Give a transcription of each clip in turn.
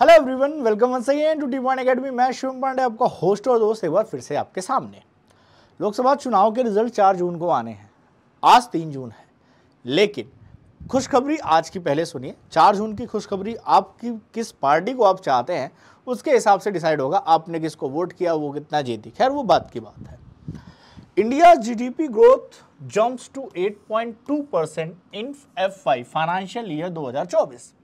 Hello everyone welcome once again to D one academy मैं शिवम पांडे आपका host और दोस्त एक बार फिर से आपके सामने। लोकसभा चुनाव के रिज़ल्ट चार जून को आने हैं। आज तीन जून है। लेकिन खुशखबरी आज की पहले सुनिए। चार जून की खुशखबरी आपकी किस पार्टी को आप चाहते हैं, उसके हिसाब से डिसाइड होगा। आपने किसको वोट किया, वो कितना जीती। खैर, वो बात की बात है। India GDP growth jumps to 8.2 percent in F financial year 2024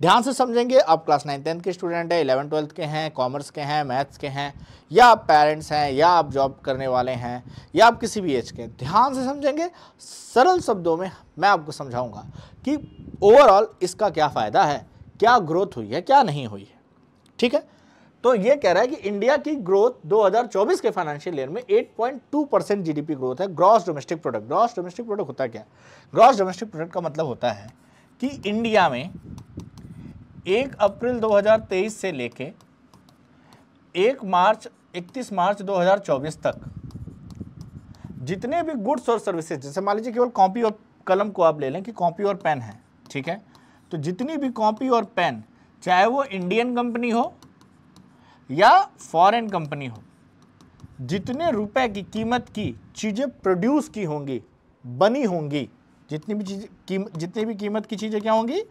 ध्यान से समझेंगे, आप क्लास नाइन टेंथ के स्टूडेंट हैं इलेवन ट्वेल्थ के हैं कॉमर्स के हैं मैथ्स के हैं, या आप पेरेंट्स हैं, या आप जॉब करने वाले हैं, या आप किसी भी एज के ध्यान से समझेंगे, सरल शब्दों में मैं आपको समझाऊँगा कि ओवरऑल इसका क्या फ़ायदा है, क्या ग्रोथ हुई है, क्या नहीं हुई है। ठीक है? तो ये कह रहा है कि इंडिया की ग्रोथ 2024 के फाइनेंशियल ईयर में 8.2 परसेंट जी ग्रोथ है। Gross domestic product gross domestic product होता क्या? ग्रॉस डोमेस्टिक प्रोडक्ट का मतलब होता है कि इंडिया में एक अप्रैल 2023 से लेके एक मार्च 31 मार्च 2024 तक। जितने भी गुड्स और सर्विसेज़, जैसे मान लीजिए केवल कॉपी और कलम को आप ले लें कि कॉपी और पेन है, ठीक है? तो जितनी भी कॉपी और पेन, चाहे वो इंडियन कंपनी हो या फॉरेन कंपनी हो, जितने रुपए की कीमत की चीज़ें प्रोड्यूस की होंगी, बनी होंगी, जितनी भी चीज़ जितनी भी कीमत की चीज़ें क्या होंगी?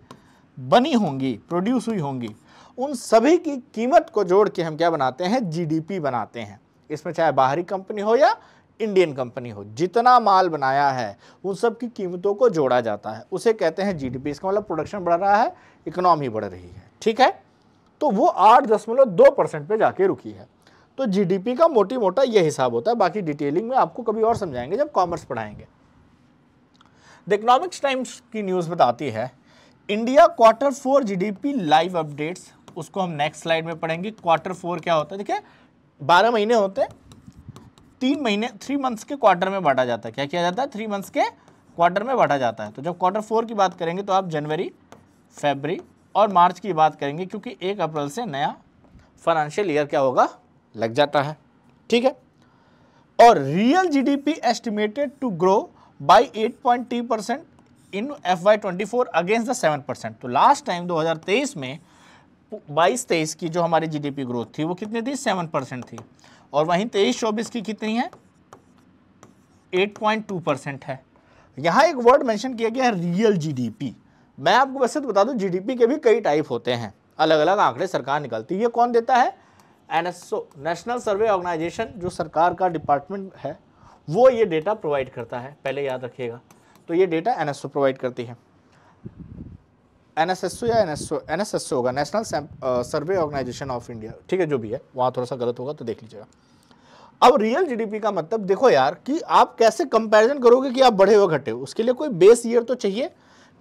बनी होंगी प्रोड्यूस हुई होंगी। उन सभी की कीमत को जोड़ के हम क्या बनाते हैं? जीडीपी बनाते हैं। इसमें चाहे बाहरी कंपनी हो या इंडियन कंपनी हो, जितना माल बनाया है, उन सब की कीमतों को जोड़ा जाता है। उसे कहते हैं जीडीपी इसका मतलब प्रोडक्शन बढ़ रहा है इकोनॉमी बढ़ रही है। ठीक है? तो वो आठ दशमलव दो परसेंट पे जाके रुकी है। तो जीडीपी का मोटी मोटा ये हिसाब होता है, बाकी डिटेलिंग में आपको कभी और समझाएँगे जब कॉमर्स पढ़ाएँगे। द इकोनॉमिक्स टाइम्स की न्यूज़ बताती है India quarter four GDP live updates, उसको हम नेक्स्ट स्लाइड में पढ़ेंगे। क्वार्टर फोर क्या होता है? देखिए, बारह महीने होते हैं, तीन महीने थ्री मंथ्स के क्वार्टर में बांटा जाता है। क्या किया जाता है? थ्री मंथ्स के क्वार्टर में बांटा जाता है। तो जब क्वार्टर फोर की बात करेंगे तो आप जनवरी फेबरी और मार्च की बात करेंगे, क्योंकि एक अप्रैल से नया फाइनेंशियल ईयर क्या होगा? लग जाता है। ठीक है? और real GDP estimated to grow point two percent in F Y twenty four against the seven percent तो लास्ट टाइम 2023 में बाईस तेईस की जो हमारी जीडीपी ग्रोथ थी, वो कितनी थी? सेवन परसेंट थी। और वहीं तेईस चौबीस की कितनी है? एट पॉइंट टू परसेंट है। यहाँ एक वर्ड मेंशन किया गया है रियल जीडीपी मैं आपको वैसे तो बता दूँ जीडीपी के भी कई टाइप होते हैं। अलग अलग आंकड़े सरकार निकलती है। ये कौन देता है? एनएसओ नेशनल सर्वे ऑर्गेनाइजेशन जो सरकार का डिपार्टमेंट है, वो ये डेटा प्रोवाइड करता है। पहले याद रखिएगा। तो ये डेटा एन प्रोवाइड करती है। एनएसएसओ या एन एस होगा national survey organisation of India ठीक है, जो भी है, वहाँ थोड़ा सा गलत होगा तो देख लीजिएगा। अब रियल जीडीपी का मतलब देखो यार, कि आप कैसे कंपैरिजन करोगे कि आप बढ़े हो, घटे हो? उसके लिए कोई बेस ईयर तो चाहिए।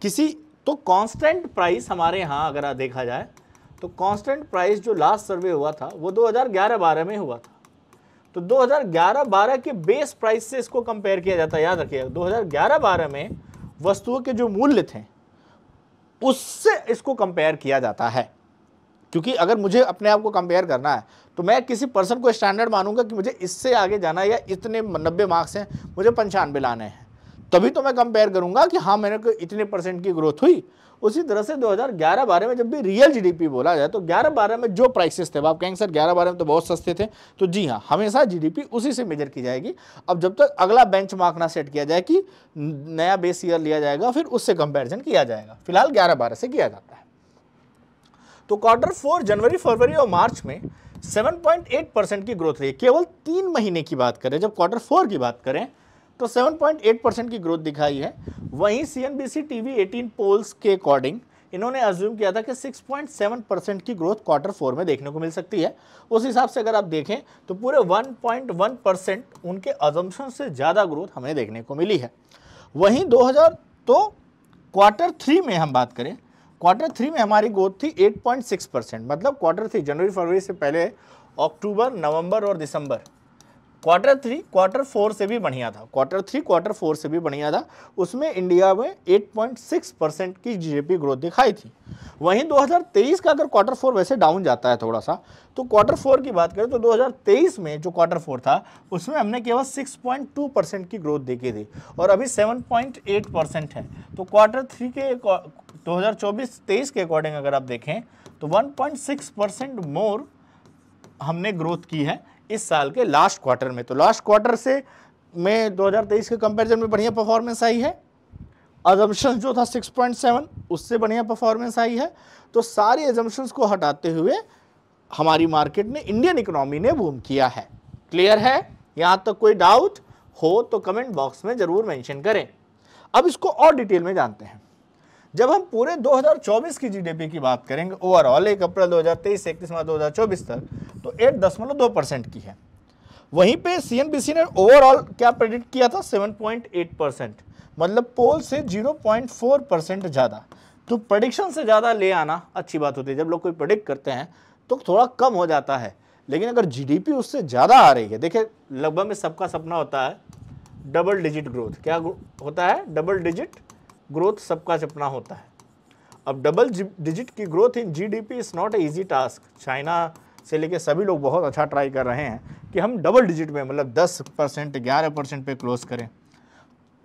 किसी तो कांस्टेंट प्राइस हमारे यहाँ अगर देखा जाए तो कांस्टेंट प्राइस जो लास्ट सर्वे हुआ था, वो 2011-12 में हुआ था। तो 2011-12 के बेस प्राइस से इसको कंपेयर किया जाता है, याद रखिएगा 2011-12 में वस्तुओं के जो मूल्य थे, उससे इसको कंपेयर किया जाता है। क्योंकि अगर मुझे अपने आप को कंपेयर करना है तो मैं किसी पर्सन को स्टैंडर्ड मानूँगा कि मुझे इससे आगे जाना है या इतने नब्बे मार्क्स हैं, मुझे पंचानवे लाने हैं। तभी तो मैं कंपेयर करूँगा कि हाँ मेरे को इतने परसेंट की ग्रोथ हुई। उसी तरह से 2011-12 में जब भी रियल जीडीपी बोला जाए तो 11-12 में जो प्राइसेस थे आप कहेंगे, सर 11-12 में तो बहुत सस्ते थे। तो जी हाँ हमेशा जीडीपी उसी से मेजर की जाएगी। अब जब तक अगला बेंच मार्क ना सेट किया जाए कि नया बेस ईयर लिया जाएगा, फिर उससे कंपेरिजन किया जाएगा। फ़िलहाल ग्यारह बारह से किया जाता है। तो क्वार्टर फोर जनवरी, फरवरी और मार्च में 7.8 परसेंट की ग्रोथ रही। केवल तीन महीने की बात करें, जब क्वार्टर फोर की बात करें तो 7.8 परसेंट की ग्रोथ दिखाई है। वहीं C N B C T V eighteen polls के अकॉर्डिंग इन्होंने अज्यूम किया था कि 6.7 परसेंट की ग्रोथ क्वार्टर फोर में देखने को मिल सकती है। उस हिसाब से अगर आप देखें तो पूरे 1.1 परसेंट उनके अजम्पन से ज़्यादा ग्रोथ हमें देखने को मिली है। वहीं 2000 तो क्वार्टर थ्री में हम बात करें क्वार्टर थ्री में हमारी ग्रोथ थी 8.6 परसेंट मतलब क्वार्टर थ्री जनवरी, फरवरी से पहले, अक्टूबर, नवंबर और दिसंबर। क्वार्टर थ्री, क्वार्टर फोर से भी बढ़िया था। क्वार्टर थ्री, क्वार्टर फोर से भी बढ़िया था। उसमें इंडिया में 8.6 परसेंट की जीडीपी ग्रोथ दिखाई थी। वहीं 2023 का अगर क्वार्टर फोर वैसे डाउन जाता है थोड़ा सा तो क्वार्टर फोर की बात करें तो 2023 में जो क्वार्टर फोर था, उसमें हमने केवल 6.2 परसेंट की ग्रोथ देखी थी और अभी 7.8 परसेंट है। तो क्वार्टर थ्री के दो हज़ार के अकॉर्डिंग अगर आप देखें तो 1.6 परसेंट मोर हमने ग्रोथ की है। इस साल के लास्ट क्वार्टर में। तो लास्ट क्वार्टर से में 2023 के कंपैरिजन में बढ़िया परफॉर्मेंस आई है। अजम्पशन जो था 6.7 उससे बढ़िया परफॉर्मेंस आई है। तो सारी एजम्पन्स को हटाते हुए हमारी मार्केट ने इंडियन इकोनॉमी ने बूम किया है। क्लियर है? यहाँ तक तो कोई डाउट हो तो कमेंट बॉक्स में ज़रूर मेंशन करें। अब इसको और डिटेल में जानते हैं। जब हम पूरे 2024 की जीडीपी की बात करेंगे ओवरऑल एक अप्रैल 2023 से इकतीस मार्च 2024 तक तो एट दशमलव दो परसेंट की है। वहीं पे सीएनबीसी ने ओवरऑल क्या प्रेडिक्ट किया था? 7.8 परसेंट मतलब पोल से 0.4 परसेंट ज़्यादा। तो प्रडिक्शन से ज़्यादा ले आना अच्छी बात होती है। जब लोग कोई प्रोडिक्ट करते हैं तो थोड़ा कम हो जाता है। लेकिन अगर जीडीपी उससे ज़्यादा आ रही है देखिए लगभग में सबका सपना होता है डबल डिजिट ग्रोथ क्या होता है? डबल डिजिट ग्रोथ सबका सपना होता है। अब डबल डिजिट की growth in GDP is not a easy task China से लेके सभी लोग बहुत अच्छा ट्राई कर रहे हैं कि हम डबल डिजिट में मतलब 10 परसेंट, ग्यारह परसेंट पे क्लोज करें।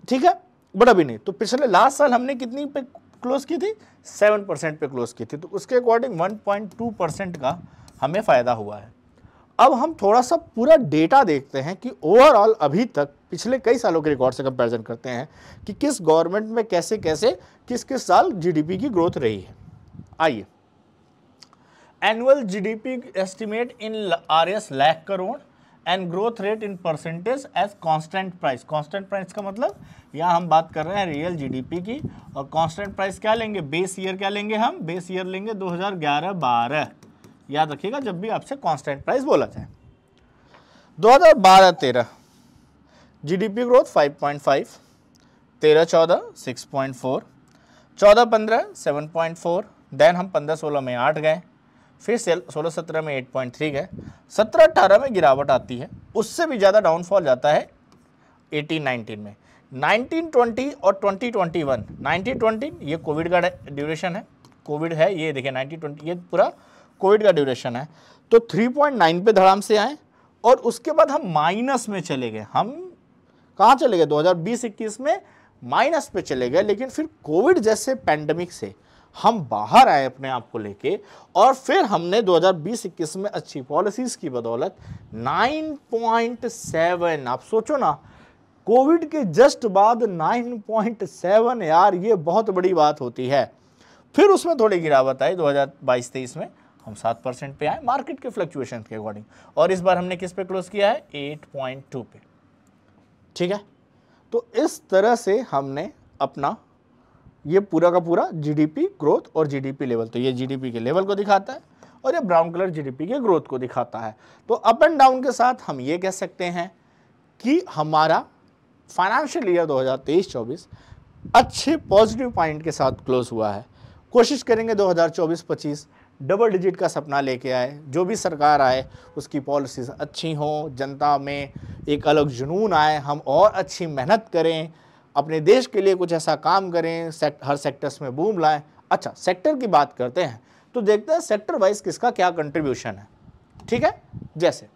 ठीक है? बट अभी नहीं। तो पिछले लास्ट साल हमने कितनी पे क्लोज की थी? सेवन परसेंट पे क्लोज की थी। तो उसके according one point two percent का हमें फ़ायदा हुआ है। अब हम थोड़ा सा पूरा डेटा देखते हैं कि ओवरऑल अभी तक पिछले कई सालों के रिकॉर्ड से कंपैरिजन करते हैं कि किस गवर्नमेंट में कैसे कैसे किस किस साल जीडीपी की ग्रोथ रही है। आइए। Annual GDP estimate in R S lakh crore and growth rate in percentage as constant price constant price का मतलब यहाँ हम बात कर रहे हैं रियल जीडीपी की। और कांस्टेंट प्राइस क्या लेंगे? बेस ईयर क्या लेंगे हम? बेस ईयर लेंगे 2011-12 याद रखिएगा, जब भी आपसे कांस्टेंट प्राइस बोला जाए 2012-13 जीडीपी ग्रोथ 5.5 तेरह चौदह सिक्स पॉइंट फोर चौदह पंद्रह सेवन पॉइंट फोर देन हम पंद्रह सोलह में आठ गए, फिर सोलह सत्रह में एट पॉइंट थ्री गए। सत्रह अट्ठारह में गिरावट आती है, उससे भी ज़्यादा डाउनफॉल जाता है एटीन नाइनटीन में। नाइनटीन ट्वेंटी और twenty twenty one nineteen twenty ये कोविड का ड्यूरेशन है। कोविड है, ये देखिए नाइनटीन ट्वेंटी ये पूरा कोविड का ड्यूरेशन है तो थ्री पॉइंट नाइन पे धड़ाम से आए और उसके बाद हम माइनस में चले गए। हम कहाँ चले गए? 2020-21 में माइनस पे चले गए, लेकिन फिर कोविड जैसे पैंडमिक से हम बाहर आए अपने आप को लेके और फिर हमने 2020-21 में अच्छी पॉलिसीज़ की बदौलत 9.7 आप सोचो ना, कोविड के जस्ट बाद 9.7 यार ये बहुत बड़ी बात होती है। फिर उसमें थोड़ी गिरावट आई 2022-23 में। हम सात परसेंट पे आए मार्केट के फ्लक्चुएशन के अकॉर्डिंग और इस बार हमने किस पे क्लोज किया है? 8.2 पे। ठीक है? तो इस तरह से हमने अपना ये पूरा का पूरा जीडीपी ग्रोथ और जीडीपी लेवल तो ये जीडीपी के लेवल को दिखाता है और ये ब्राउन कलर जीडीपी के ग्रोथ को दिखाता है। तो अप एंड डाउन के साथ हम ये कह सकते हैं कि हमारा फाइनेंशियल ईयर 2023-24 अच्छे पॉजिटिव पॉइंट के साथ क्लोज हुआ है। कोशिश करेंगे 2024-25 डबल डिजिट का सपना लेके आए जो भी सरकार आए उसकी पॉलिसीज़ अच्छी हों जनता में एक अलग जुनून आए हम और अच्छी मेहनत करें अपने देश के लिए कुछ ऐसा काम करें सेक्ट, हर सेक्टर्स में बूम लाएँ। अच्छा सेक्टर की बात करते हैं तो देखते हैं सेक्टर वाइज किसका क्या कंट्रीब्यूशन है। ठीक है? जैसे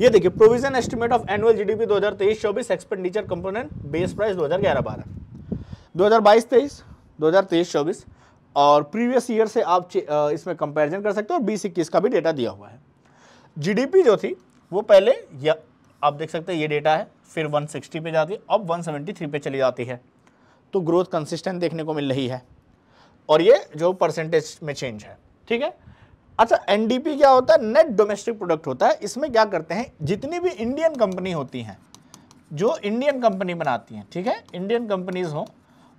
ये देखिए provision estimate of annual GDP 2023-24 expenditure component base price 2011-12 2022-23 2023-24 और प्रीवियस ईयर से आप इसमें कंपैरिजन कर सकते हो और बीस इक्कीस का भी डेटा दिया हुआ है। जीडीपी जो थी, वो पहले या, आप देख सकते हैं ये डेटा है, फिर 160 पे जाती है, अब 173 पे चली जाती है। तो ग्रोथ कंसिस्टेंट देखने को मिल रही है और ये जो परसेंटेज में चेंज है, ठीक है? अच्छा एनडीपी क्या होता है? नेट डोमेस्टिक प्रोडक्ट होता है। इसमें क्या करते हैं? जितनी भी इंडियन कंपनी होती हैं, जो इंडियन कंपनी बनाती हैं, ठीक है? इंडियन कंपनीज़ हो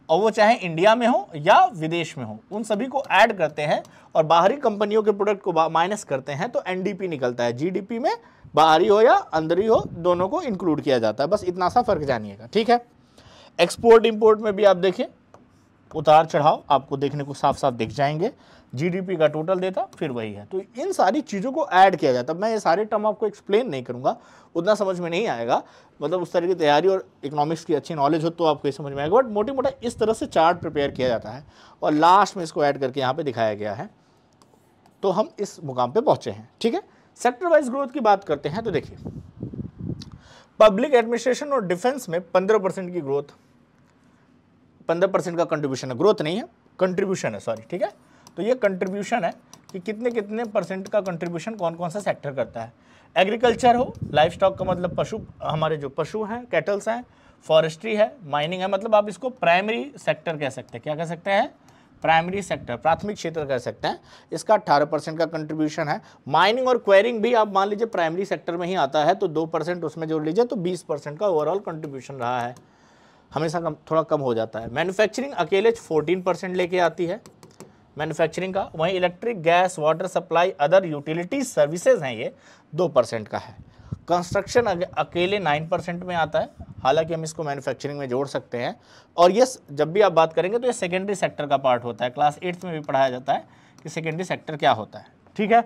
और वो चाहे इंडिया में हो या विदेश में हो, उन सभी को ऐड करते हैं और बाहरी कंपनियों के प्रोडक्ट को माइनस करते हैं तो एनडीपी निकलता है। जीडीपी में बाहरी हो या अंदरी हो दोनों को इंक्लूड किया जाता है। बस इतना सा फ़र्क जानिएगा, ठीक है? एक्सपोर्ट इंपोर्ट में भी आप देखिए उतार चढ़ाव आपको देखने को साफ़ साफ़ दिख जाएँगे। जीडीपी का टोटल देता फिर वही है। तो इन सारी चीज़ों को ऐड किया जाता मैं ये सारे टर्म आपको एक्सप्लेन नहीं करूँगा। उतना समझ में नहीं आएगा। मतलब उस तरह की तैयारी और इकोनॉमिक्स की अच्छी नॉलेज हो तो आपको ये समझ में आएगा। बट मोटी मोटा इस तरह से चार्ट प्रिपेयर किया जाता है। और लास्ट में इसको ऐड करके यहाँ पर दिखाया गया है। तो हम इस मुकाम पर पहुँचे हैं। ठीक है? सेक्टर वाइज ग्रोथ की बात करते हैं तो देखिए। पब्लिक एडमिनिस्ट्रेशन और डिफेंस में 15 परसेंट की ग्रोथ 15 परसेंट का कंट्रीब्यूशन है। ग्रोथ नहीं है कंट्रीब्यूशन है सॉरी ठीक है? तो ये कंट्रीब्यूशन है कि कितने कितने परसेंट का कंट्रीब्यूशन कौन कौन सा सेक्टर करता है। एग्रीकल्चर हो लाइफ स्टॉक का मतलब पशु, हमारे जो पशु हैं कैटल्स हैं फॉरेस्ट्री है माइनिंग है मतलब आप इसको प्राइमरी सेक्टर कह सकते हैं। क्या कह सकते हैं? प्राइमरी सेक्टर प्राथमिक क्षेत्र कह सकते हैं। इसका 18 परसेंट का कंट्रीब्यूशन है। माइनिंग और क्वेरिंग भी आप मान लीजिए प्राइमरी सेक्टर में ही आता है तो दो परसेंट उसमें जोड़ लीजिए तो 20 परसेंट का ओवरऑल कंट्रीब्यूशन रहा है। हमेशा कम, थोड़ा कम हो जाता है। मैन्युफैक्चरिंग अकेले 14 परसेंट लेके आती है। मैन्युफैक्चरिंग का, वहीं electric gas water supply other utility services हैं ये, दो परसेंट का है। कंस्ट्रक्शन अकेले नाइन परसेंट में आता है। हालाँकि हम इसको मैन्युफैक्चरिंग में जोड़ सकते हैं। और ये जब भी आप बात करेंगे तो ये सेकेंडरी सेक्टर का पार्ट होता है। क्लास एट्थ में भी पढ़ाया जाता है कि सेकेंडरी सेक्टर क्या होता है। ठीक है?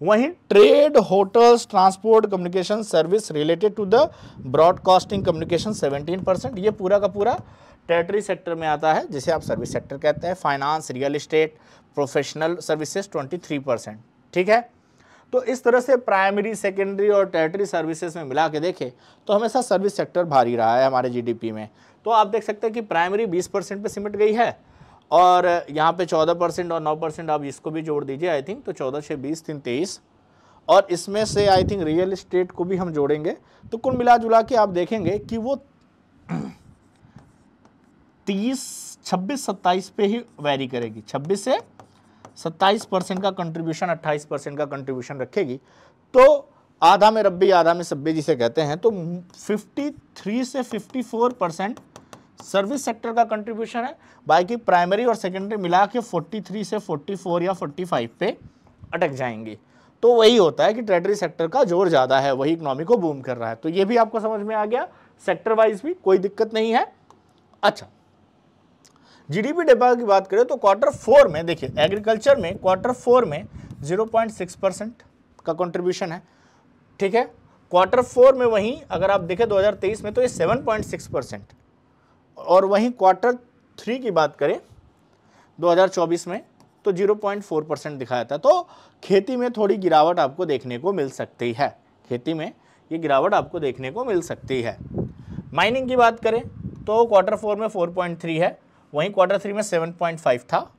वहीं trade hotels transport communication service related to the broadcasting communication 17 percent ये पूरा का पूरा टेरिटरी सेक्टर में आता है, जिसे आप सर्विस सेक्टर कहते हैं finance real estate professional services 23 percent ठीक है? तो इस तरह से प्राइमरी सेकेंडरी और टेरिटरी सर्विसेज़ में मिला के देखें तो हमेशा सर्विस सेक्टर भारी रहा है हमारे जीडीपी में। तो आप देख सकते हैं कि प्राइमरी 20 परसेंट पर सिमट गई है और यहाँ पे 14 परसेंट और 9 परसेंट आप इसको भी जोड़ दीजिए आई थिंक तो 14 से बीस, तीन तेईस। और इसमें से आई थिंक रियल इस्टेट को भी हम जोड़ेंगे। तो कुल मिला जुला के आप देखेंगे कि वो तीस, छब्बीस, सत्ताईस पे ही वैरी करेगी। छब्बीस से सत्ताईस परसेंट का कंट्रीब्यूशन अट्ठाईस परसेंट का कंट्रीब्यूशन रखेगी। तो आधा में रब्बी, आधा में सब्बी जिसे कहते हैं तो 53 से 54 परसेंट सर्विस सेक्टर का कंट्रीब्यूशन है, बाकी प्राइमरी और सेकेंडरी मिला के 43 से 44 या 45 पे अटक जाएँगी। तो वही होता है कि ट्रेडरी सेक्टर का ज़ोर ज़्यादा है, वही इकोनॉमी को बूम कर रहा है। तो ये भी आपको समझ में आ गया सेक्टर वाइज भी कोई दिक्कत नहीं है। अच्छा जीडीपी डेटा की बात करें तो क्वार्टर फोर में, देखिए एग्रीकल्चर में क्वार्टर फोर में 0.6 परसेंट का कंट्रीब्यूशन है। ठीक है? क्वार्टर फोर में वहीं, अगर आप देखें 2023 में तो ये 7.6 परसेंट और वहीं क्वार्टर थ्री की बात करें 2024 में तो 0.4 परसेंट दिखाया था। तो खेती में थोड़ी गिरावट आपको देखने को मिल सकती है। खेती में ये गिरावट आपको देखने को मिल सकती है। माइनिंग की बात करें तो क्वार्टर फोर में 4.3 है, वहीं क्वार्टर थ्री में 7.5 था।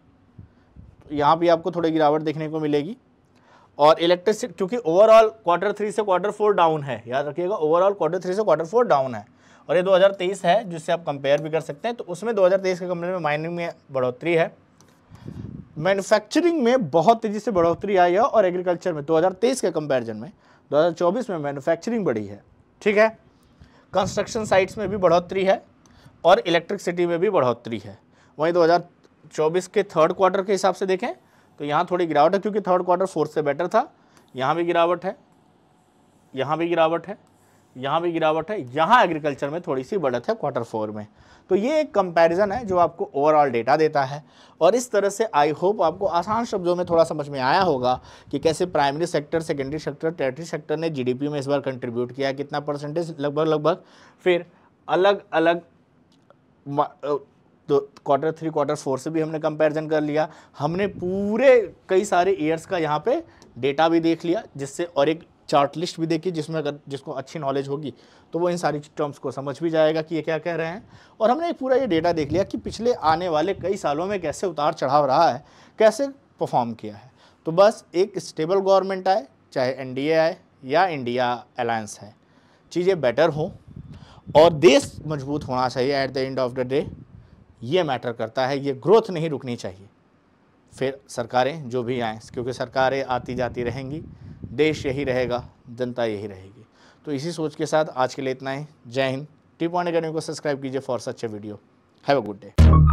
यहाँ भी आपको थोड़ी गिरावट देखने को मिलेगी। और इलेक्ट्रिसिटी क्योंकि ओवरऑल क्वार्टर थ्री से क्वार्टर फोर डाउन है, याद रखिएगा ओवरऑल क्वार्टर थ्री से क्वार्टर फोर डाउन है। और ये 2023 है, जिससे आप कंपेयर भी कर सकते हैं। तो उसमें 2023 के कंपनी में माइनिंग में बढ़ोतरी है। मैन्युफैक्चरिंग में बहुत तेज़ी से बढ़ोतरी आई है और एग्रीकल्चर में 2023 के कंपैरिजन में 2024 में मैन्युफैक्चरिंग बढ़ी है। ठीक है? कंस्ट्रक्शन साइट्स में भी बढ़ोतरी है और इलेक्ट्रिसिटी में भी बढ़ोतरी है। वहीं 2024 के थर्ड क्वार्टर के हिसाब से देखें तो यहाँ थोड़ी गिरावट है, क्योंकि थर्ड क्वार्टर फोर्थ से बेटर था। यहाँ भी गिरावट है, यहाँ भी गिरावट है। यहाँ भी गिरावट है, यहाँ एग्रीकल्चर में थोड़ी सी बढ़त है क्वार्टर फोर में। तो ये एक कंपैरिजन है जो आपको ओवरऑल डेटा देता है। और इस तरह से आई होप आपको आसान शब्दों में थोड़ा समझ में आया होगा कि कैसे primary sector secondary sector territory sector ने जीडीपी में इस बार कंट्रीब्यूट किया, कितना परसेंटेज लगभग लगभग। फिर अलग अलग तो क्वार्टर थ्री क्वार्टर फोर से भी हमने कंपैरिजन कर लिया। हमने पूरे कई सारे ईयर्स का यहाँ पे डेटा भी देख लिया, जिससे और एक चार्ट लिस्ट भी देखी जिसमें अगर जिसको अच्छी नॉलेज होगी तो वो इन सारी टर्म्स को समझ भी जाएगा कि ये क्या कह रहे हैं। और हमने एक पूरा ये डेटा देख लिया कि पिछले आने वाले कई सालों में कैसे उतार चढ़ाव रहा है, कैसे परफॉर्म किया है। तो बस एक स्टेबल गवर्नमेंट आए, चाहे एनडीए आए या इंडिया अलायंस है। चीज़ें बेटर हों और देश मज़बूत होना चाहिए at the end of the day ये मैटर करता है, ये ग्रोथ नहीं रुकनी चाहिए। फिर सरकारें जो भी आएँ, क्योंकि सरकारें आती जाती रहेंगी। देश यही रहेगा, जनता यही रहेगी। तो इसी सोच के साथ आज के लिए इतना ही। जय हिंद। टी पॉइंट अकेडमी को सब्सक्राइब कीजिए for such a video. Have a good day.